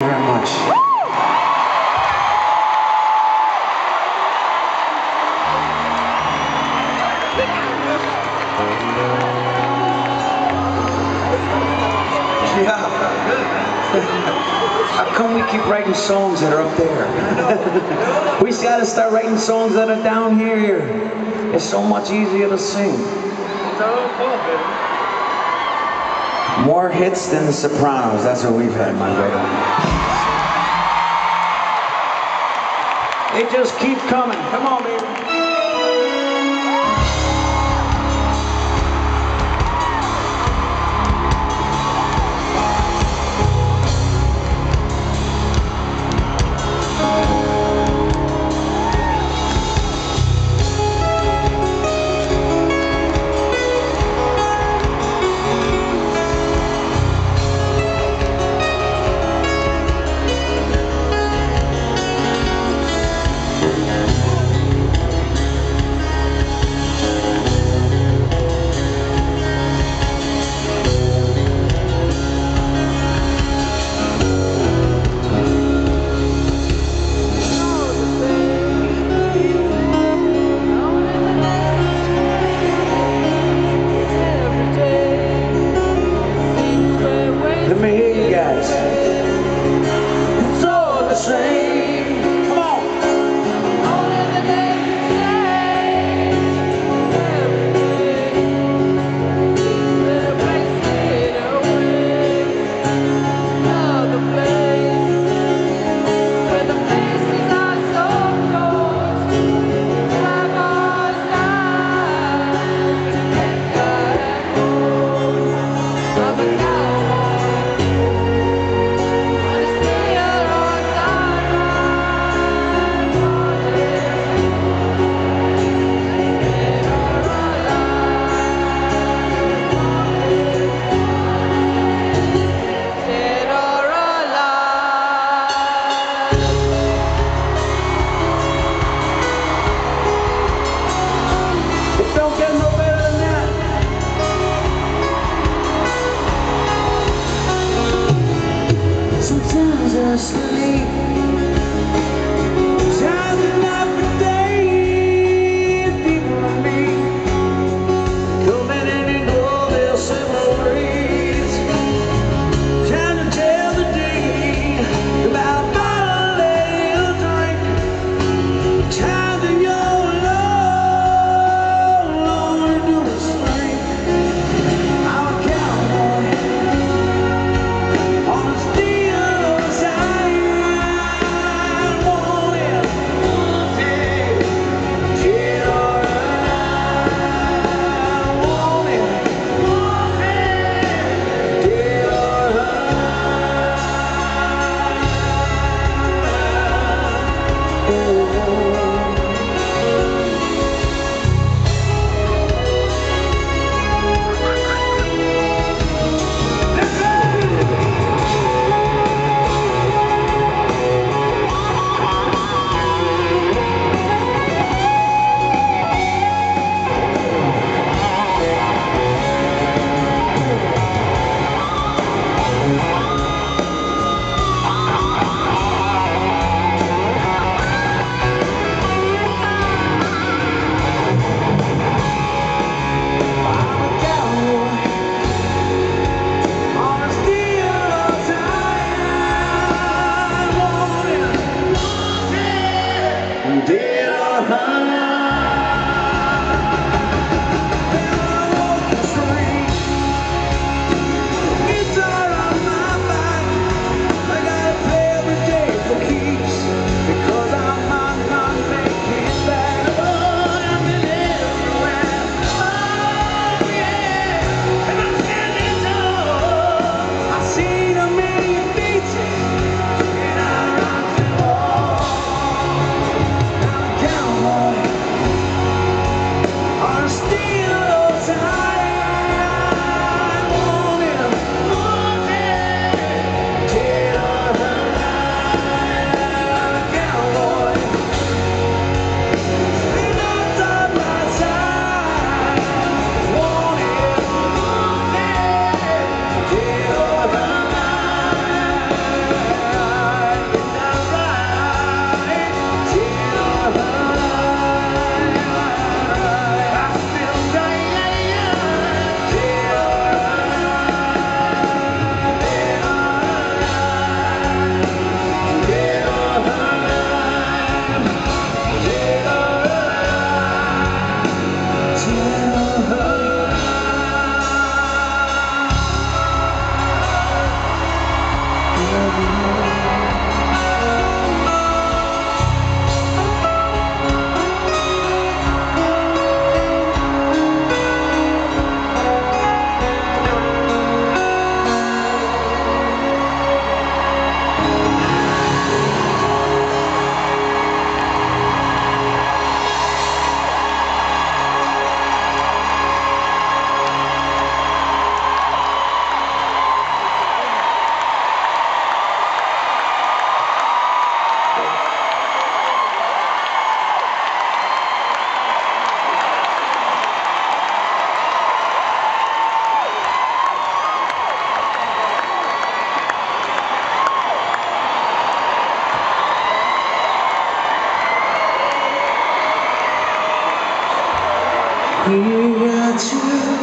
very much. Yeah. How come we keep writing songs that are up there? we gotta start writing songs that are down here. It's so much easier to sing. More hits than the Sopranos. That's what we've had, my baby. They just keep coming. Come on, baby. Here to